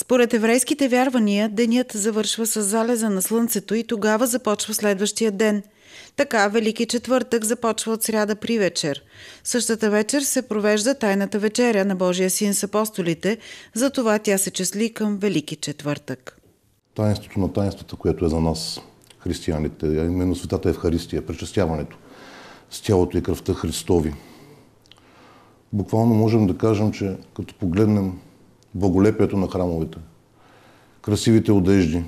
Според еврейските вярвания, денят завършва с залеза на слънцето и тогава започва следващия ден. Така Велики четвъртък започва от сряда при вечер. Същата вечер се провежда тайната вечеря на Божия син с апостолите, затова тя се чесли към Велики четвъртък. Таинството на таинствата, което е за нас, християните, а именно Светата Евхаристия, пречастяването с тялото и кръвта Христови. Буквално можем да кажем, че като погледнем благолепието на храмовете, красивите одежди,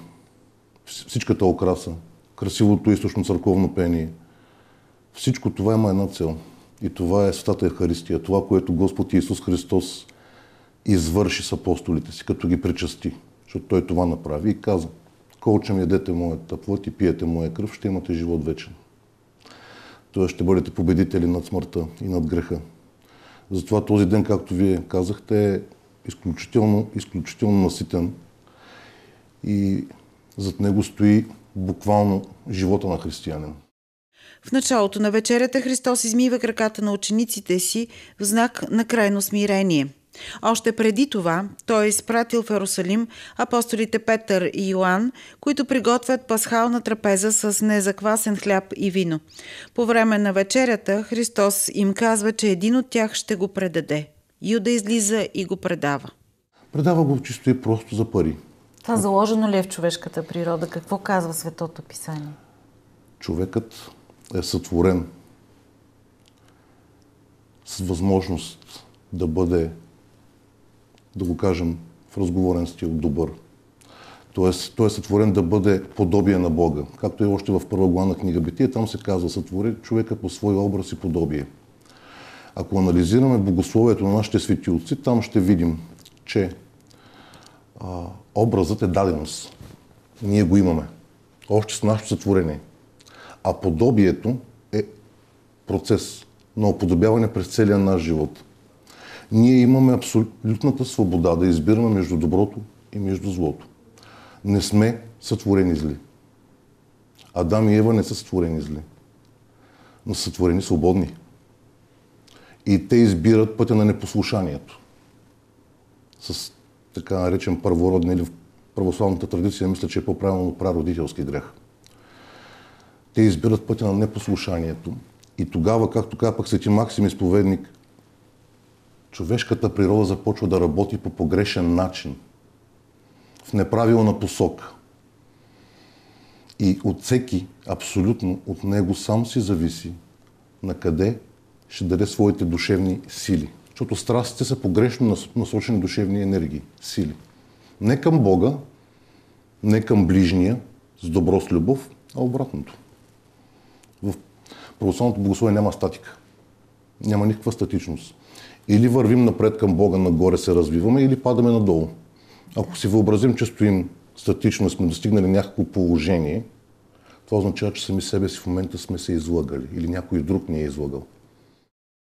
всичката окраса, красивото източно църковно пение. Всичко това има една цел. И това е Святата Евхаристия. Това, което Господ Исус Христос извърши с апостолите си, като ги причасти. Защото Той това направи и каза, колчем ядете моята плът и пиете моя кръв, ще имате живот вечен. Тоест ще бъдете победители над смъртта и над греха. Затова този ден, както вие казахте, е изключително, изключително наситен и зад него стои буквално живота на християнин. В началото на вечерята Христос измива краката на учениците си в знак на крайно смирение. Още преди това той е изпратил в Ерусалим апостолите Петър и Йоанн, които приготвят пасхална трапеза с незаквасен хляб и вино. По време на вечерята Христос им казва, че един от тях ще го предаде. Юда излиза и го предава. Предава го чисто и просто за пари. Това заложено ли е в човешката природа? Какво казва Светото Писание? Човекът е сътворен с възможност да бъде, да го кажем в разговорен стил, добър. Тоест, той е сътворен да бъде подобие на Бога. Както е още в първа глава на книга Битие, там се казва сътвори човека по свой образ и подобие. Ако анализираме богословието на нашите светилци, там ще видим, че а, образът е даденост. Ние го имаме. Още с нашето сътворение. А подобието е процес на оподобяване през целия наш живот. Ние имаме абсолютната свобода да избираме между доброто и между злото. Не сме сътворени зли. Адам и Ева не са сътворени зли, но са сътворени свободни. И те избират пътя на непослушанието. С така наречен първороден или в православната традиция, мисля, че е по-правилно прародителски грех. Те избират пътя на непослушанието. И тогава, както каза пък Свети Максим изповедник, човешката природа започва да работи по погрешен начин, в неправилна посока. И от всеки, абсолютно от него сам си зависи на къде ще даде своите душевни сили. Защото страстите са погрешно насочени душевни енергии, сили. Не към Бога, не към ближния, с добро с любов, а обратното. В православното богословие няма статика. Няма никаква статичност. Или вървим напред към Бога, нагоре се развиваме, или падаме надолу. Ако си въобразим, че стоим статично и сме достигнали някакво положение, това означава, че сами себе си в момента сме се излагали или някой друг ни е излагал.